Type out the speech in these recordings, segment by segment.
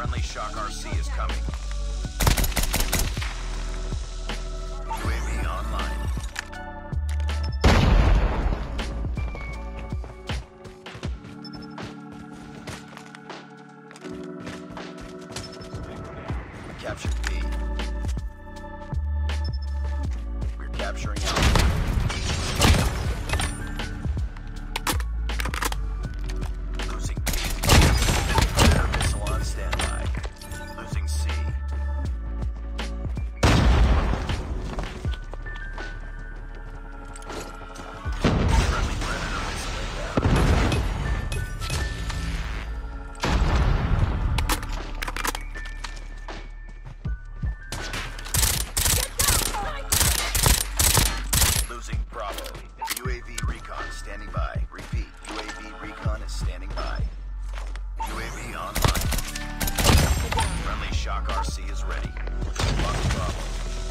Shock RC is coming. UAV online. We captured B. We're capturing UAV recon standing by. Repeat. UAV recon is standing by. UAV online. Friendly Shock RC is ready. Bravo.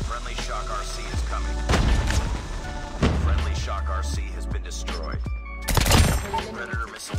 Friendly Shock RC is coming. Friendly Shock RC has been destroyed. Predator missile